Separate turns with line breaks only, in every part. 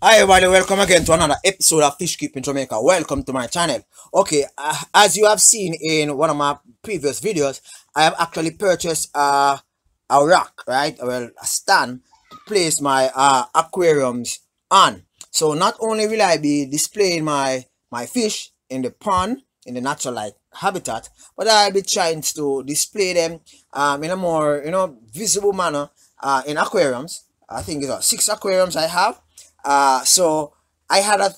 Hi everybody, welcome again to another episode of Fish Keeping Jamaica. Welcome to my channel. Okay, uh, as you have seen in one of my previous videos, I have actually purchased uh, a rack, right? Well, a stand to place my uh, aquariums on. So not only will I be displaying my, my fish in the pond, in the natural light habitat, but I'll be trying to display them um, in a more, you know, visible manner uh, in aquariums. I think it's six aquariums I have uh, so I had a,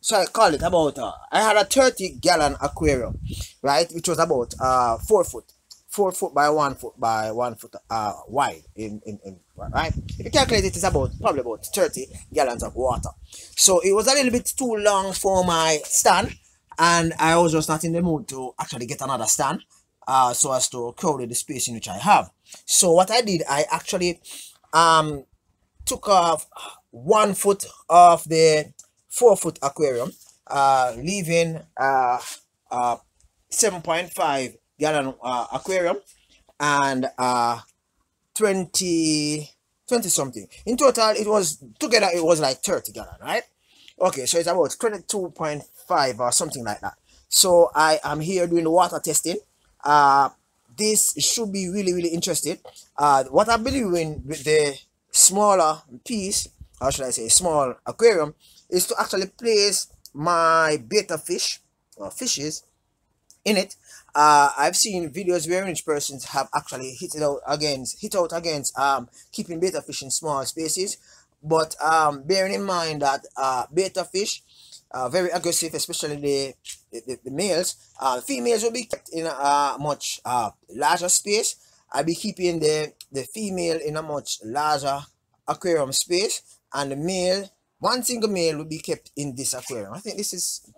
so I call it about, uh, I had a 30 gallon aquarium, right? Which was about uh, four foot, four foot by one foot by one foot uh, wide in, in, in, right? If you calculate it, it's about, probably about 30 gallons of water. So it was a little bit too long for my stand and I was just not in the mood to actually get another stand uh, so as to crowd the space in which I have. So what I did, I actually um, took off one foot of the four foot aquarium, uh, leaving uh, uh 7.5 gallon uh, aquarium and uh 20 20 something. In total it was together it was like 30 gallon right? Okay so it's about 22.5 or something like that. So i am here doing the water testing. Uh this should be really really interesting. Uh what i believe in with the smaller piece how should I say, small aquarium, is to actually place my betta fish, or fishes, in it. Uh, I've seen videos where rich persons have actually hit it out against, hit out against um, keeping betta fish in small spaces. But um, bearing in mind that uh, betta fish are very aggressive, especially the, the, the males. Uh, females will be kept in a much uh, larger space. I'll be keeping the, the female in a much larger aquarium space and the male, one single male will be kept in this aquarium. I think this is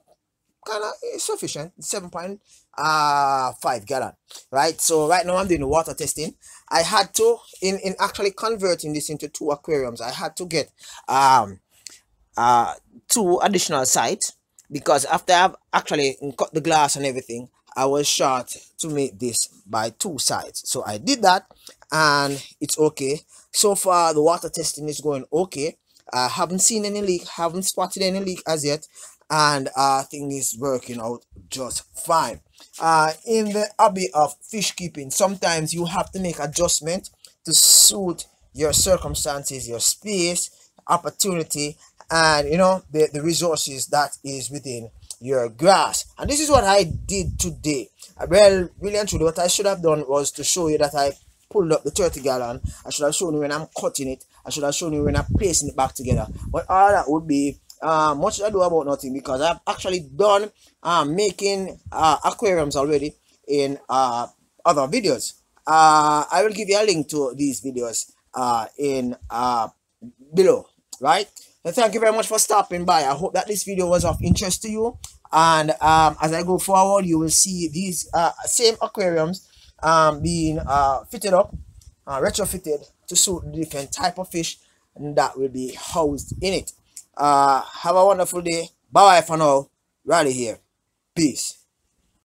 kind of sufficient. 7.5 uh, gallon right? So right now i'm doing water testing. I had to in in actually converting this into two aquariums i had to get um uh two additional sites because after i've actually cut the glass and everything i was short to make this by two sides so i did that and it's okay so far the water testing is going okay I haven't seen any leak, haven't spotted any leak as yet, and uh, thing is working out just fine. Uh, in the hobby of fish keeping, sometimes you have to make adjustment to suit your circumstances, your space, opportunity, and you know the, the resources that is within your grass. And this is what I did today. Well, really and truly, what I should have done was to show you that I pulled up the 30 gallon. I should have shown you when I'm cutting it. I should have shown you when I'm placing it back together. But all that would be uh, much ado about nothing because I've actually done uh, making uh, aquariums already in uh, other videos. Uh, I will give you a link to these videos uh, in uh, below, right? And thank you very much for stopping by. I hope that this video was of interest to you. And um, as I go forward, you will see these uh, same aquariums um, being uh, fitted up, uh, retrofitted to suit the different type of fish that will be housed in it. Uh, have a wonderful day. Bye bye for now. Riley here. Peace.